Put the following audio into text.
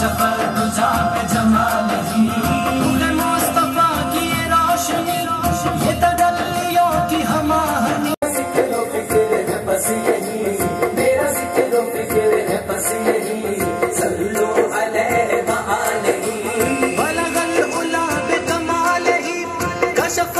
शबर तुझा पे जमा नहीं तूने मुस्तफ़ा की ये रोशनी रोशनी ये तो तदल्लियों की हमाहनी सिकरों पे गिरे है बस यही मेरा सिकरों पे गिरे है बस यही सल्लो अलैहि व आलिही बलगल उला बे कमालही कशफ